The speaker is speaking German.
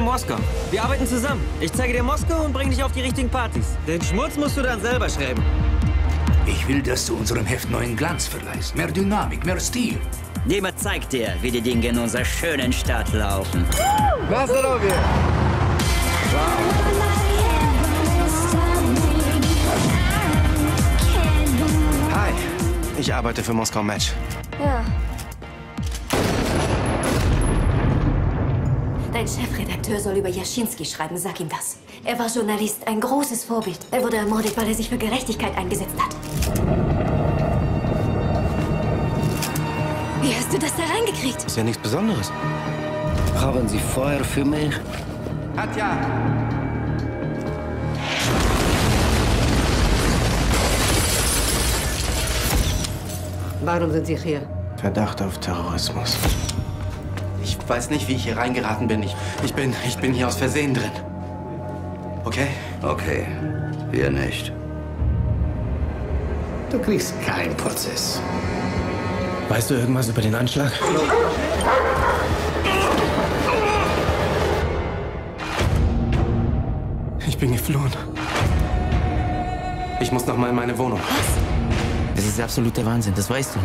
Moskau. Wir arbeiten zusammen. Ich zeige dir Moskau und bringe dich auf die richtigen Partys. Den Schmutz musst du dann selber schreiben. Ich will, dass du unserem Heft neuen Glanz verleihst. Mehr Dynamik, mehr Stil. Jemand zeigt dir, wie die Dinge in unserer schönen Stadt laufen. Was robię? Hi, ich arbeite für Moskau Match. Ja. Dein Chefredakteur soll über Jaschinski schreiben, sag ihm das. Er war Journalist, ein großes Vorbild. Er wurde ermordet, weil er sich für Gerechtigkeit eingesetzt hat. Wie hast du das da reingekriegt? Ist ja nichts Besonderes. Haben Sie Feuer für mich? Katja! Warum sind Sie hier? Verdacht auf Terrorismus. Ich weiß nicht, wie ich hier reingeraten bin. Ich, ich bin, ich bin hier aus Versehen drin. Okay? Okay, wir nicht. Du kriegst keinen Prozess. Weißt du irgendwas über den Anschlag? Ich bin geflohen. Ich muss noch mal in meine Wohnung. Das ist absoluter Wahnsinn, das weißt du.